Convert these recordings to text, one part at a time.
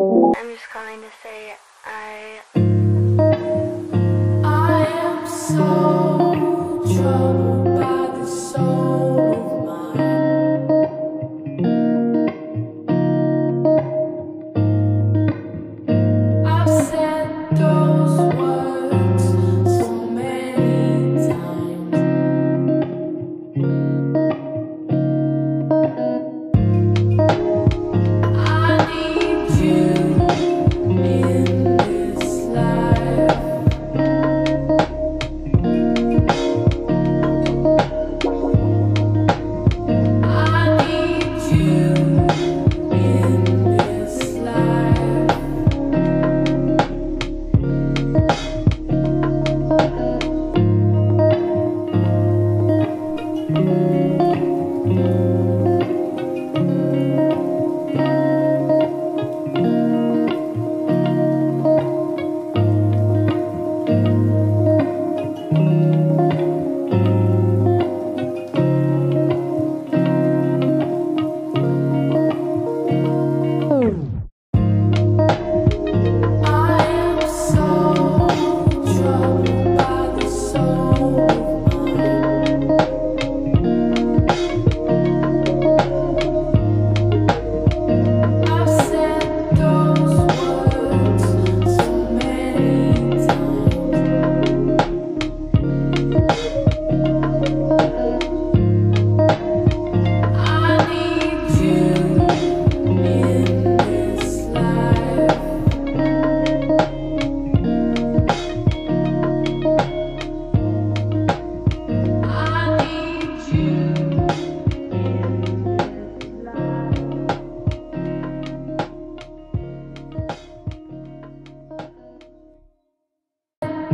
I'm just calling to say I.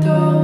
Don't.